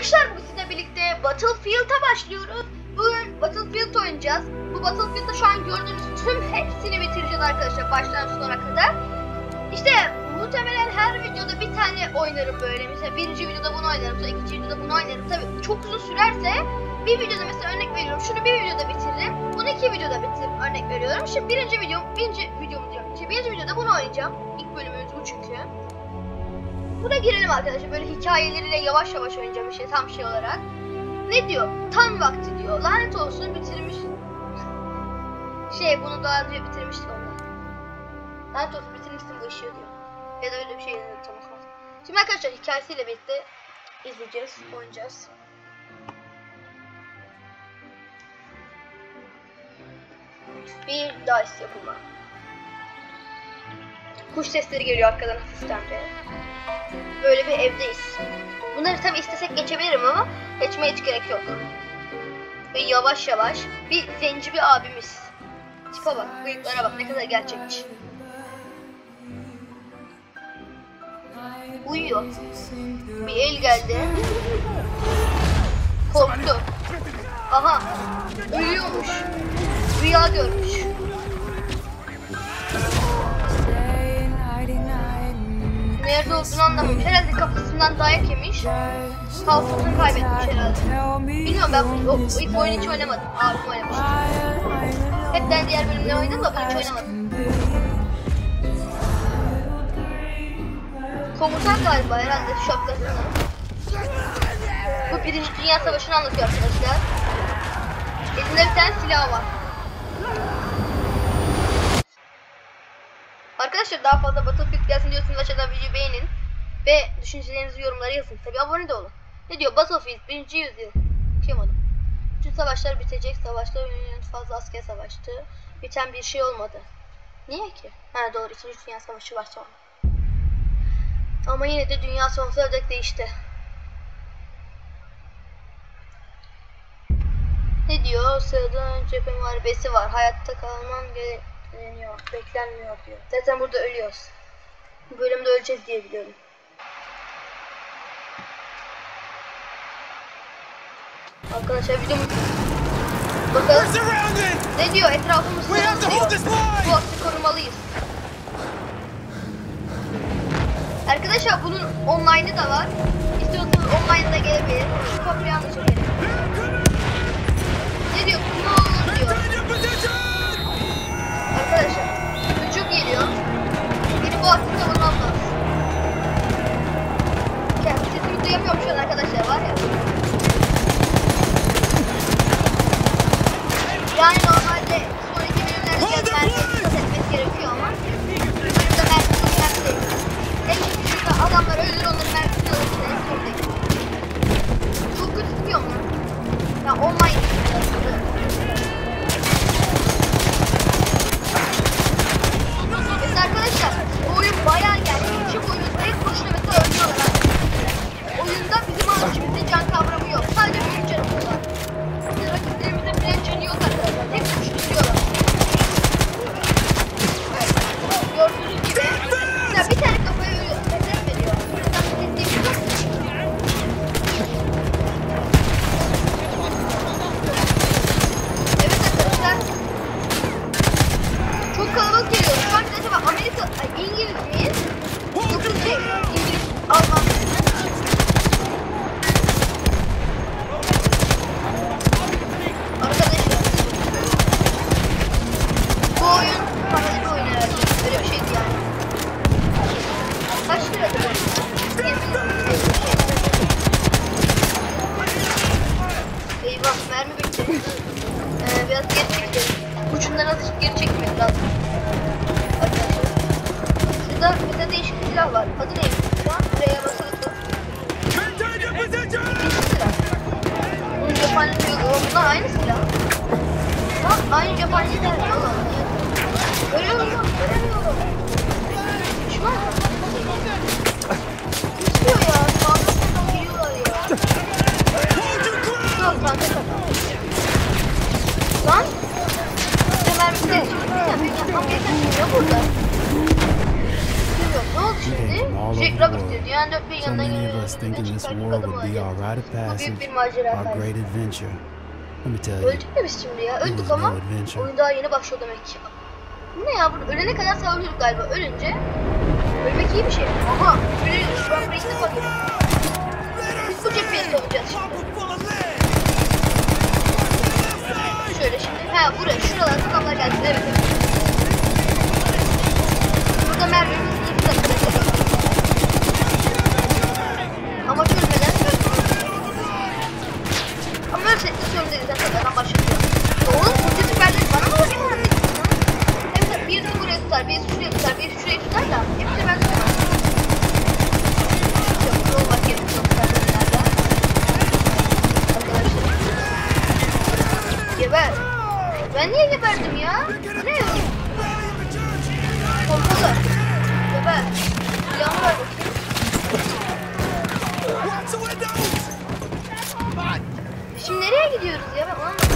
Arkadaşlar bu sizinle birlikte Battlefield'a başlıyoruz. Bugün Battlefield oynayacağız. Bu Battlefield'da şu an gördüğünüz tüm hepsini bitireceğiz arkadaşlar baştan sona kadar. İşte muhtemelen her videoda bir tane oynarım böyle. Mesela birinci videoda bunu oynarım, sonra ikinci videoda bunu oynarım. Tabii çok uzun sürerse bir videoda mesela örnek veriyorum. Şunu bir videoda bitiririm. Bunu iki videoda bitiririm. Örnek veriyorum. Şimdi birinci videom, birinci videom diyorum. Şimdi birinci videoda bunu oynayacağım. İlk bölümümüz bu çünkü. Buna girelim arkadaşlar. Böyle hikayeleriyle yavaş yavaş oynayacağım işte tam şey olarak. Ne diyor? Tam vakti diyor. Lanet olsun bitirmiş. Şey bunu daha önce bitirmiştik ondan. Lanet olsun bitirmiştim bu işi diyor. Ya da öyle bir şey yazıyor tam hatırlamıyorum. Şimdi arkadaşlar hikayesiyle birlikte izleyeceğiz, oynayacağız. Bir dice yapımı. Kuş sesleri geliyor arkadan hafiften de. Böyle bir evdeyiz. Bunları tabi istesek geçebilirim ama geçmeye hiç gerek yok. Ve yavaş yavaş bir zenci bir abimiz. Tipe bak, bıyıklara bak ne kadar gerçekçi. Uyuyor. Bir el geldi. Korktu. Aha, uyuyormuş. Rüya görmüş. Nerede olduğunu anlamamış. Herhalde kafasından dayak yemiş. Hafızasını kaybetmiş herhalde. Bilmiyorum ben bu, o, ilk oyunu hiç oynamadım. Abim oynamış. Hepten diğer bölümleri oynadım da hiç oynamadım. Komutan galiba herhalde şapkasını. Bu Birinci Dünya Savaşı'nı anlatıyor arkadaşlar. Elinde bir tane silah var. Arkadaşlar daha fazla Battlefield gelsin diyorsanız aşağıdan videoyu beğenin. Ve düşüncelerinizi yorumlara yazın. Tabi abone de olun. Ne diyor? Battlefield 1. yüzyıl. Okuyamadım. Bütün savaşlar bitecek. Savaşta ünlünün fazla asker savaştı. Biten bir şey olmadı. Niye ki? Ha doğru. 2. Dünya Savaşı var sonra. Ama yine de dünya sonsuza dek değişti. Ne diyor? Sıradan cephe muharebesi var. Hayatta kalman bekleniyor, beklenmiyor diyor. Zaten burada ölüyoruz. Bu bölümde öleceğiz diye biliyorum. Arkadaşlar videomu bakalım ne diyor etrafımız We have to sarılı hold diyor. this line! Bu hattı korumalıyız. Arkadaşlar bunun online'ı da var. İstiyorsanız online'da gelebilir. Yanlış çekelim. Ne diyor? Ne olur diyor. Ucundan azıcık geri çekmek lazım. Arkadaşlar. Şurada mesela değişik bir silah var. Adı neymiş? Şu an buraya basılı! İkinci silah. Bunun cephanesi yok. O bunlar aynı silah. Lan aynı cephanesi de Allah. Görüyorum lan. Göremiyorum. Düşman? Düşüyor ya. Sağdan soldan geliyorlar ya. Yok kanka kapat. Amerikan çıkıyor burada. Yok ne oldu şimdi? Jack Roberts diyor. Dünyanın dört bir rite of Bu büyük bir macera. you, Öldük mü biz şimdi ya? Öldük ama oyun daha yeni başlıyor demek ki. Ne ya? Burada ölene kadar savaşıyorduk galiba. Ölünce ölmek iyi bir şey. Aha! Ölüyoruz. Şu an burayı ilk defa. Biz bu cepheye savunacağız şimdi. Şöyle şimdi. Ha buraya. Şuralara adamlar geldi. Evet evet. Burada mermimiz takım. Ama ölmeden öldürüyoruz. Ama ölsek de sorun değil. Zaten adam başlıyor. Oğlum koca süperleri bana mı bakıyorlar? Evet evet. Birisi buraya tutar, birisi şuraya tutar, birisi şuraya tutar da hepsini ben. Geber. Ben niye geberdim ya? Ne? Silahımı ver bakayım. Şimdi nereye gidiyoruz ya? Ben anlamadım.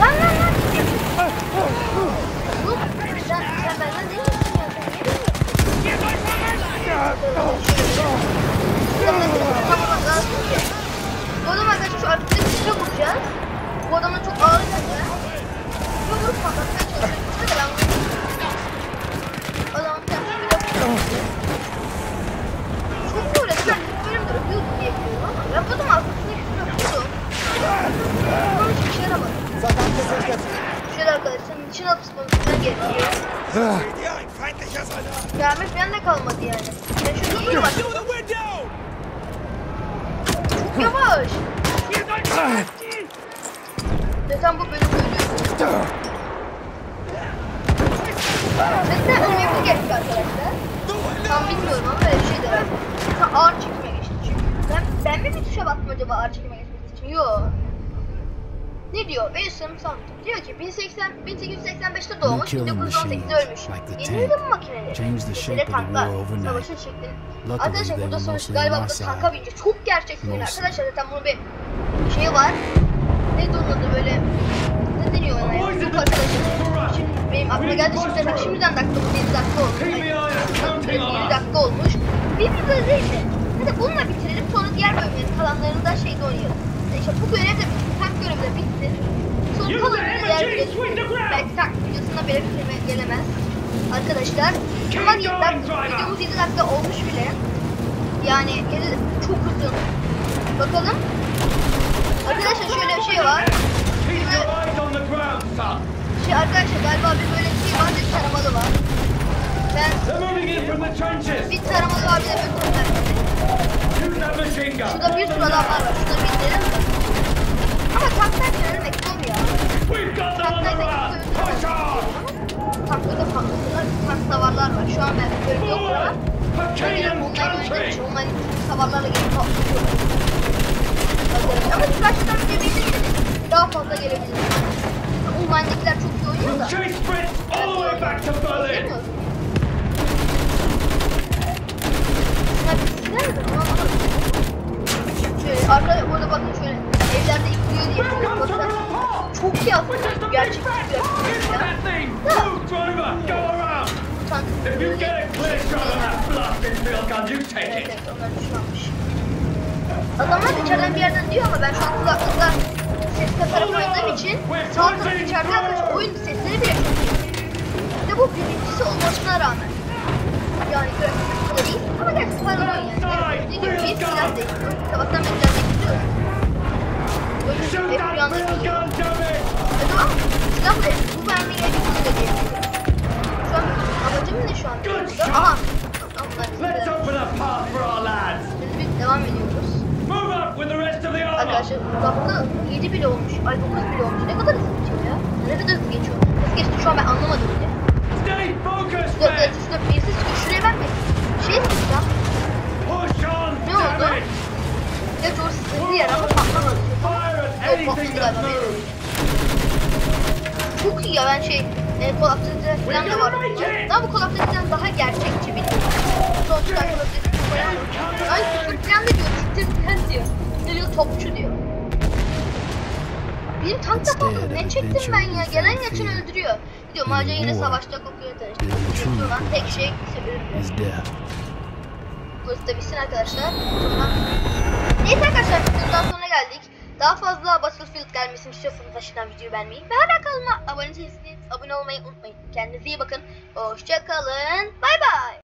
Lan lan lan. Oğlum sen, sen benden değil misin ya? Sen niye bilmiyorsun? Tamam lazım ki. Bu adam arkadaşlar şu arkadaki kişiye vuracağız. Bu adama çok ağır geldi. Bu vurup patlatmaya çalışıyoruz. Hadi ben vurayım. Adamın kendisi bir yapıyor. Çok böyle sanki bölümde öpüyordu diye biliyorum ama ben bu adamın arkasında yapıyordum. Ama hiçbir şey yaramadı. Şöyle arkadaşlar için atıp konuşmaya gerekiyor. Ja, ein feindlicher Soldat. Gelmek falan da kalmadı yani. Ben şurada dur bak. Çok yavaş. Zaten bu bölüm ölüyor. Mesela ölmemiz gerekiyor arkadaşlar. Tam bilmiyorum ama böyle bir şey de var. Ağır çekime geçti çünkü. Ben, ben mi bir tuşa bastım acaba ağır çekime geçmesi için? Yok. Ne diyor? Wilson Something. Diyor ki 1080, 1885'te doğmuş, killing 1918'de machines, ölmüş. like the Yeni tank, üretim makineleri. the tanklar. Savaşın şeklini. Arkadaşlar burada mostly galiba burada tanka binince çok gerçek oyun Mostly. arkadaşlar zaten bunun bir şey var. Neydi onun böyle ne deniyor ona ya? Yok arkadaşlar. Şimdi benim aklıma geldi şimdi bak şimdiden dakika bu 7 dakika olmuş. Ay, 7 dakika olmuş. Bir video değil de. Hadi bununla bitirelim sonra diğer bölümlerin kalanlarını da şeyde oynayalım. İşte bu görev de bitti. Tank görevi de bitti. Sonra kalan videosu. Belki tank videosunda bir kelime gelemez. Arkadaşlar ama 7 dakika, videomuz 7 dakika olmuş bile. Yani yedi- çok uzun. Bakalım. Arkadaşlar şöyle bir şey var. Son. Şey arkadaşlar galiba bir böyle şey var bir taramalı var. Ben bir taramalı var bir de bir gun. Şurada bir sürü adamlar var. Şurada bindirelim mi? Ama tank derken ne demek zor ya. We've got them on the run. Push on. Tankta da patlatırlar. Tank savarlar var. Şu an ben yok ama. Oynadığım country. için online savarlarla gelip. Arkadaşlar, Ama bir bildirseniz daha fazla gelebilir. Online'dakiler çok iyi oynuyor da. Bunlar. Şöyle arkada burada bakın şöyle evlerde yıkılıyor diye. Çok iyi aslında. Which is the big Gerçek back. bir Get grafik ya. that thing. Yeah. Move, driver. Go around. Tank. If you get a clear shot of that blasted field gun, you take Evet it. evet onlar düşmanmış. Adamlar içeriden bir yerden diyor ama ben şu an kulaklıkla ses kasarak oynadığım için sağ taraf içeride arkadaşlar oyun sesleri bile iyi. Bir de bu birincisi olmasına rağmen. Yani grafik kadar değil ama gerçi oyun yani. Dediğim gibi silah değil. Sabahtan beri hep that rüyamda field geliyor. gun, damn it. E tamam silah bu değil. Bir kişi de değil. Şu an amacım ne şu an? burada? Aha. Bir devam ediyoruz. Arkadaşlar dakika 7 bile olmuş. Ay 9 bile olmuş. Ne kadar hızlı geçiyor ya. Ne kadar hızlı geçiyor. Nasıl geçti şu an ben anlamadım bile. Stay focused, men. şurada birisi sıkıyor. Şuraya ben bir şey sıkacağım. Ne oldu? Ya doğru sıkıldı yer ama patlamadı. Benim. moves. Çok iyi ya ben şey e, Call of Duty'de falan da var. Daha bu Call of Duty'den daha gerçekçi bir Sonuçta Call of Duty falan. Ay sıkıntı falan da diyor. Siktir falan diyor. Ne diyor topçu diyor. Benim tankta patladı. Ne çektim ben ya? Gelen geçen öldürüyor. Gidiyorum ağaca yine savaşta kokuyor tanıştık. Şu an tek şey death. Burası da bitsin arkadaşlar. Sonra... Neyse arkadaşlar videonun sonuna geldik. Daha fazla Battlefield gelmesini istiyorsanız aşağıdan videoyu beğenmeyi ve hala kanalıma abone değilseniz abone olmayı unutmayın. Kendinize iyi bakın. Hoşçakalın. Bay bay.